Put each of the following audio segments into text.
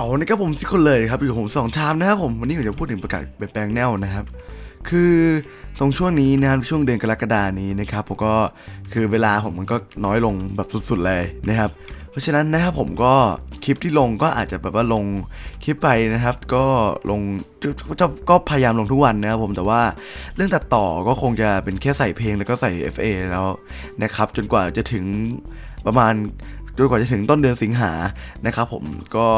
เอานะครับผมสิคนเลยครับอยู่ผมสองชามนะครับผมวันนี้ผมจะพูดถึงประกาศเปลี่ยนแปลงแนวนะครับ คือตรงช่วงนี้นะครับช่วงเดือนกรกฎานี้นะครับผมก็คือเวลาผมมันก็น้อยลงแบบสุดๆเลยนะครับ เพราะฉะนั้นนะครับผมก็คลิปที่ลงก็อาจจะแบบว่าลงคลิปไปนะครับ ก็ลงก็พยายามลงทุกวันนะครับผมแต่ว่าเรื่องตัดต่อก็คงจะเป็นแค่ใส่เพลงแล้วก็ใส่ FA แล้วนะครับ จนกว่าจะถึงประมาณจนกว่าจะถึงต้นเดือนสิงหานะครับผมก็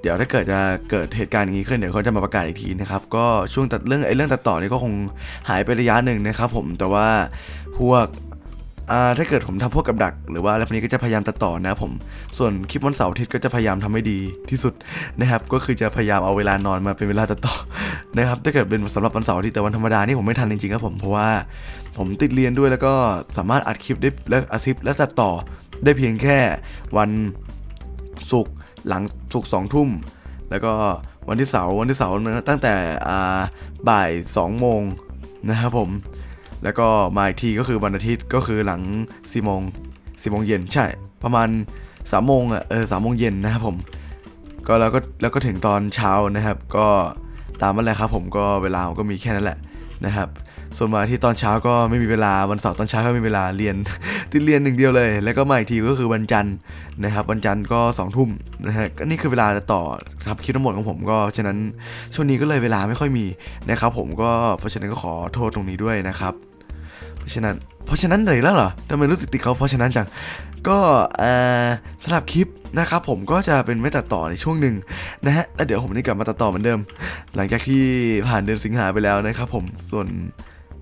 เดี๋ยวถ้าเกิดจะเกิดเหตุการณ์อย่างนี้ขึ้นเดี๋ยวเขาจะมาประกาศอีกทีนะครับก็ช่วงตัดเรื่องไอ้เรื่องตัดต่อนี่ก็คงหายไประยะหนึ่งนะครับผมแต่ว่าพวกถ้าเกิดผมทำพวกกับดัก หรือว่าอะไรพวกนี้ก็จะพยายามตัดต่อนะผม ส่วนคลิปวันเสาร์อาทิตย์ก็จะพยายามทำให้ดีที่สุดนะครับ ก็คือจะพยายามเอาเวลานอนมาเป็นเวลาตัดต่อนะครับ ถ้าเกิดเป็นสำหรับวันเสาร์อาทิตย์แต่วันธรรมดานี่ผมไม่ทันจริงๆครับผม เพราะว่าผมติดเรียนด้วยแล้วก็สามารถอัดคลิปได้และอาซิปและตัดต่อได้เพียงแค่วันศุกร์ หลังศุกสองทุ่ม แล้วก็วันที่เสาร์วันที่เสาร์นะตั้งแต่อ่าบ่าย2โมงนะครับผม แล้วก็มาอีกทีก็คือวันอาทิตย์ก็คือหลัง4โมง4โมงเย็นใช่ ประมาณ3โมงอะเออ3โมงเย็นนะครับผมก็แล้วก็แล้วก็ถึงตอนเช้านะครับ ก็ตามนั่นแหละครับ ผมก็เวลาผมก็มีแค่นั้นแหละนะครับ ส่วนวันอาทิตย์ตอนเช้าก็ไม่มีเวลาวันเสาร์ตอนเช้าก็ไม่มีเวลาเรียนติดเรียนหนึ่งเดียวเลย แล้วก็มาอีกทีก็คือวันจันทร์นะครับ วันจันทร์ก็2องทุ่มนะฮะก็นี่คือเวลาจะต่อทำคลิปทั้งหมดของผมก็ฉะนั้นช่วงนี้ก็เลยเวลาไม่ค่อยมีนะครับผมก็เพราะฉะนั้นก็ขอโทษตรงนี้ด้วยนะครับ เพราะฉะนั้นเพราะฉะนั้นเลยแล้วเหรอทำไมรู้สึกติดเขาเพราะฉะนั้นจังก็อ่อสำหรับคลิปนะครับผมก็จะเป็นไม่ตัดต่อในช่วงหนึ่งนะฮะแล้วเดี๋ยวผมนี่กลับมาตัดต่อเหมือนเดิม หลังจากที่ผ่านเดือนสิงหาไปแล้วนะครับผมส่วน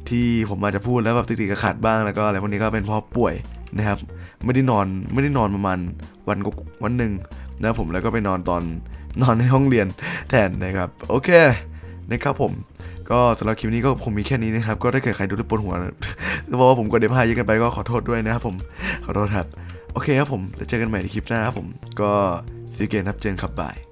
ที่ผมอาจจะพูดแล้วแบบติดๆขัดบ้างแล้วก็อะไรพวกนี้ก็เป็นเพราะป่วยนะครับไม่ได้นอนไม่ได้นอนประมาณวันกวันหนึ่งนะผมแล้วก็ไปนอนตอนนอนในห้องเรียนแทนนะครับโอเคนะครับผมก็สำหรับคลิปนี้ก็ผมมีแค่นี้นะครับ ก็ถ้าเกิดใครดูแล้วปวดหัวเพราะว่าผมกดเดพายเยอะเกันไปก็ขอโทษด้วยนะครับผมขอโทษครับ โอเคครับผมแล้วเจอกันใหม่ในคลิปหน้าครับผมก็ซีเกนครับเจนครับบาย